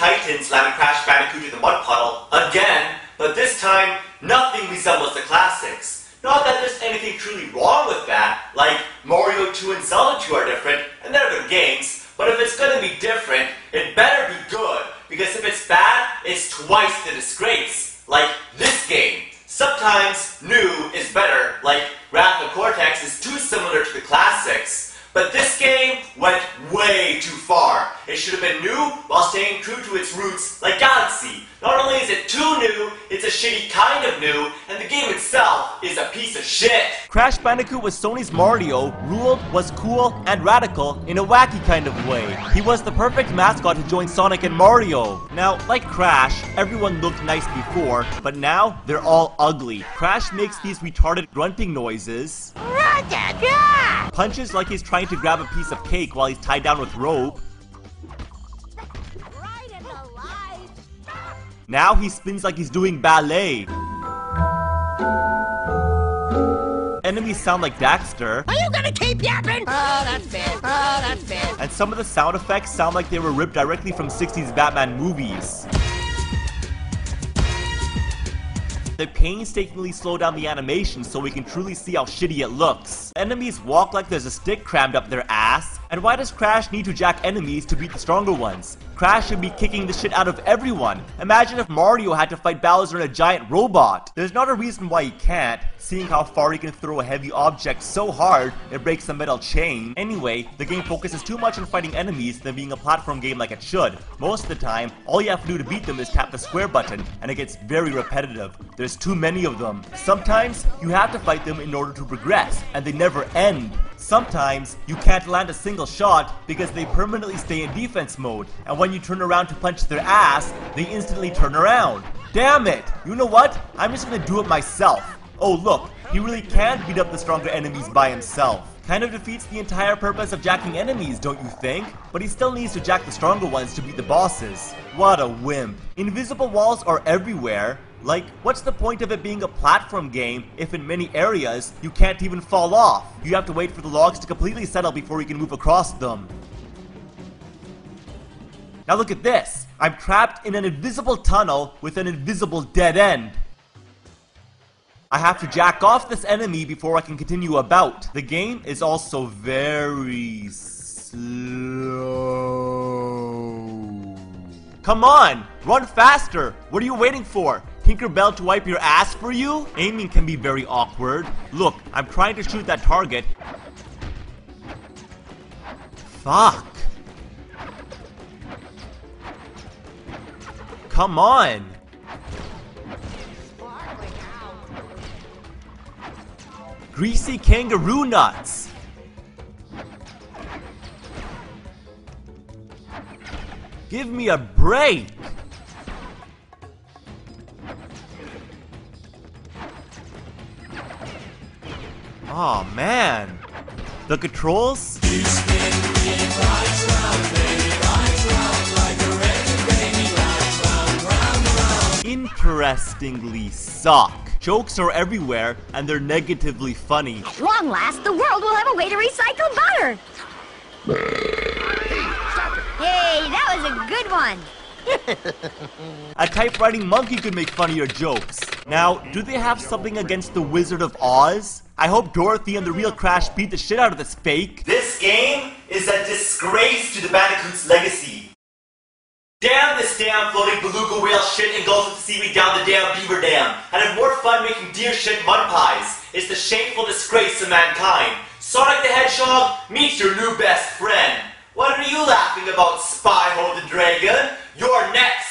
Titans landed Crash Bandicoot in the mud puddle again, but this time nothing resembles the classics. Not that there's anything truly wrong with that, like Mario 2 and Zelda 2 are different, and they're good games, but if it's gonna be different, it better be good, because if it's bad, it's twice the disgrace. Like this game. Sometimes new is better, like Wrath of Cortex is too similar to the classics. But this game went way too far. It should have been new while staying true to its roots, like Galaxy. Not only is it too new, it's a shitty kind of new, and the game itself is a piece of shit. Crash Bandicoot was Sony's Mario, ruled, was cool, and radical in a wacky kind of way. He was the perfect mascot to join Sonic and Mario. Now, like Crash, everyone looked nice before, but now they're all ugly. Crash makes these retarded grunting noises, punches like he's trying to grab a piece of cake while he's tied down with rope, Right in the light. now he spins like he's doing ballet. Enemies sound like Daxter, Are you gonna keep yapping? Oh, that's fair. Oh, that's fair. and some of the sound effects sound like they were ripped directly from 60s Batman movies. They painstakingly slow down the animation so we can truly see how shitty it looks. Enemies walk like there's a stick crammed up their ass. And why does Crash need to jack enemies to beat the stronger ones? Crash should be kicking the shit out of everyone. Imagine if Mario had to fight Bowser in a giant robot. There's not a reason why he can't, seeing how far he can throw a heavy object so hard it breaks a metal chain. Anyway, the game focuses too much on fighting enemies than being a platform game like it should. Most of the time, all you have to do to beat them is tap the square button, and it gets very repetitive. There's too many of them. Sometimes, you have to fight them in order to progress, and they never end. Sometimes, you can't land a single shot because they permanently stay in defense mode, and when you turn around to punch their ass, they instantly turn around. Damn it! You know what? I'm just gonna do it myself. Oh look, he really can't beat up the stronger enemies by himself. Kind of defeats the entire purpose of jacking enemies, don't you think? But he still needs to jack the stronger ones to beat the bosses. What a wimp. Invisible walls are everywhere. Like, what's the point of it being a platform game if in many areas you can't even fall off? You have to wait for the logs to completely settle before you can move across them. Now look at this. I'm trapped in an invisible tunnel with an invisible dead end. I have to jack off this enemy before I can continue about. The game is also very slow. Come on, run faster. What are you waiting for? Tinkerbell to wipe your ass for you? Aiming can be very awkward. Look, I'm trying to shoot that target. Fuck. Come on. Greasy kangaroo nuts. Give me a break. Oh man. The controls? Interestingly suck. Jokes are everywhere and they're negatively funny. At long last, the world will have a way to recycle butter. Hey, that was a good one. A typewriting monkey could make funnier jokes. Now, do they have something against the Wizard of Oz? I hope Dorothy and the real Crash beat the shit out of this fake. This game is a disgrace to the Bandicoot's legacy. Damn this damn floating beluga whale shit engulfs the seaweed down the damn beaver dam, and have more fun making deer shit mud pies. It's the shameful disgrace of mankind. Sonic the Hedgehog meets your new best friend. What are you laughing about, Spyro the Dragon? You're next!